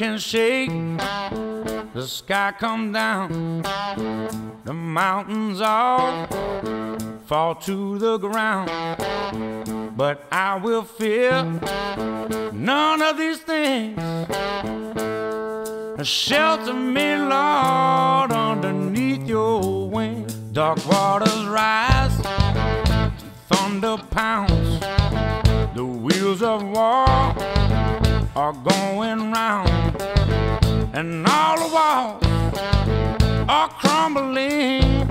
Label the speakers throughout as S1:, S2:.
S1: and shake. The sky come down, the mountains all fall to the ground. But I will fear none of these things. Shelter me, Lord, underneath your wing. Dark waters rise, thunder pounds, the wheels of war are going round, and all the walls are crumbling.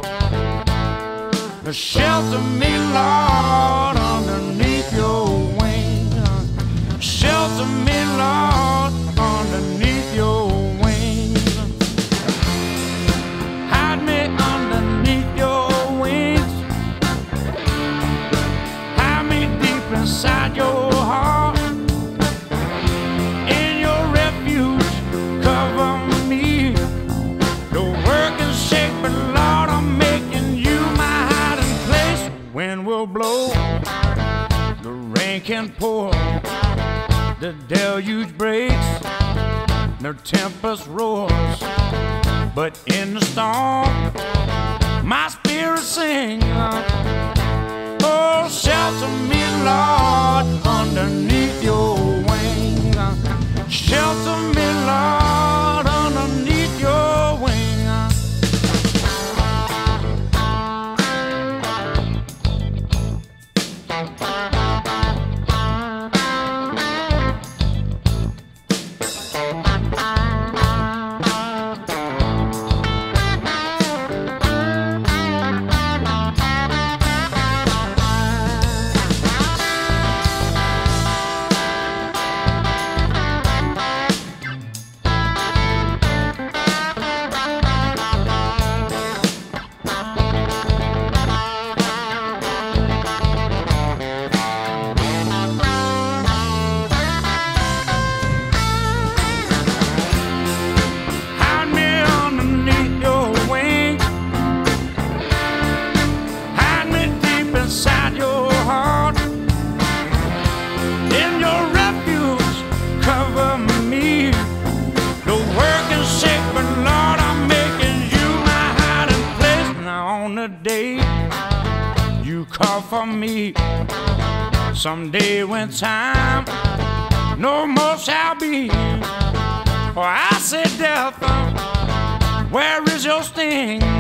S1: Shelter me, Lord, can pour, the deluge breaks, the tempest roars. But in the storm, my spirit sings. Oh, shelter me, Lord, underneath your wing. Shelter me, Day you call for me, someday when time no more shall be. For I said, Death, where is your sting?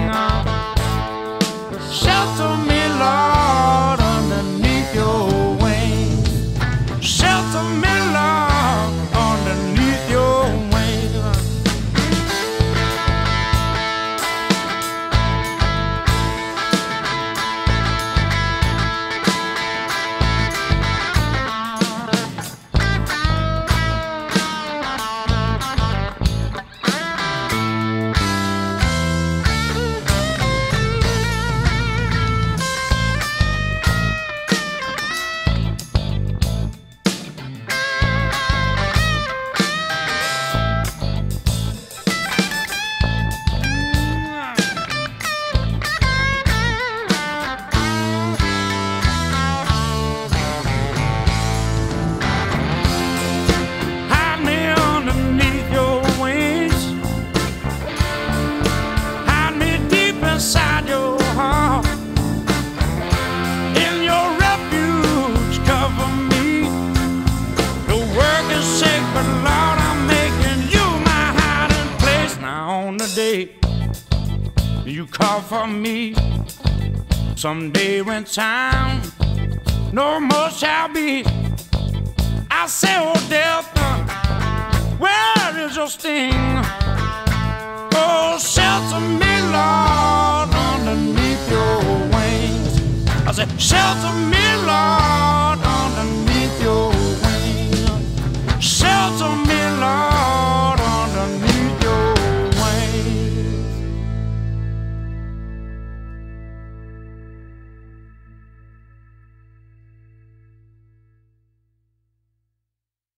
S1: you call for me. Someday when time no more shall be, I say, oh death, where is your sting? Oh, shelter me, Lord, underneath your wings. I say, shelter me.